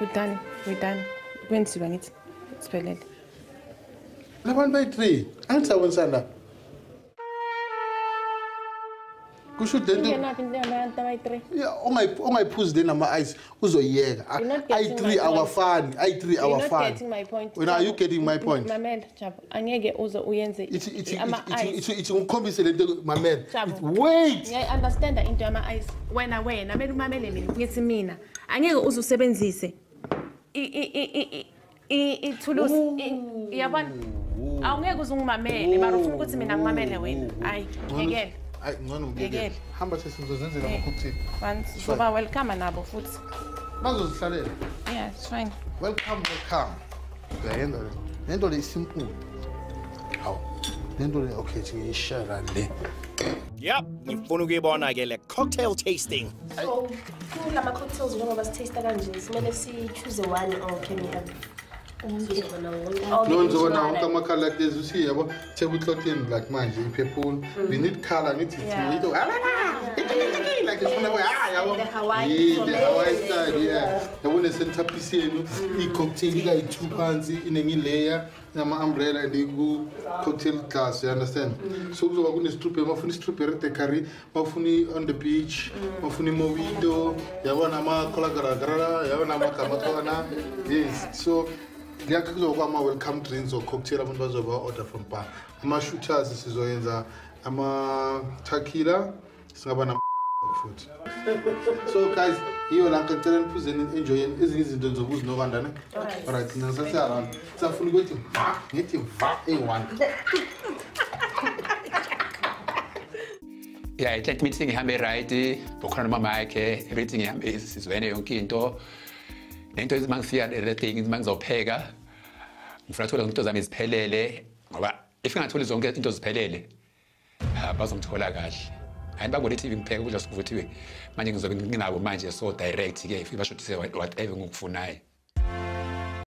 witani witani kwenziwa nithi siphelele labantu bayitreyi angitsabonisa la kusho ungayiphuzi le nama-ice uzoyiyeka i-three awafani i-three awafani wena are you getting my point ithi ngukhombise le nto mamela waitwena wena mele umamele mina ngithi mina angeke uzeusebenzise ithulusi yabona awungeke uze ungimamele mar ufuna ukuthi mina ngimamele wena hayi yekele eh. ngoba welcome nabo futhi bazozihlalela yes fine welcome welcome ngento le isimpulu hawu nítorí okay tí ń ṣàràlẹ̀. Yep, ìfúnnugébọ́nà like cocktail tasting. So, two my cocktails one of us tasted and just, see, choose the one or we have? no ngizobona wonke amakhala like this usiyabo ah, sebuhlotheni like manje iphephulu ngineed khala ngithiyabonesenta pc yenu mm. i-cocktail ikayi-two phansi inengileya nama-umbrella and iku-cocktail glass youunderstand mm. so kuzoba kune-strube mafuna i-strubery decary mafuna i-on the beach mafuna mm. imovido yabona amakholagaragarala yabona amagama khona yes so kuyakha kuzokwama-welcome drinks or cocktail abantu bazoba order from bar ama-shooters sizoyenza ama-takila singaba futhi so guys yiyo lanka ngicela niphuzeni enjoyeni ezinye izinto zokuzinokanda ne right thina sasiyaran ukuthi va ngithi va eyi-one ya i-client meeting ihambe right bokhona nomama yakhe eh, everything ihambe sizwene yonke into into ithi mangifika le thing ithi mangizowupheka ngifuna thola into zami ziphelele ngoba if ngingatholi zonke into ziphelele bazongithola kahle hayi bangole i-tv ngipheke ukudla sikuvuthiwe manje ngizobe nginawo manje so direct-ke if bashodise whatever ngokufunayo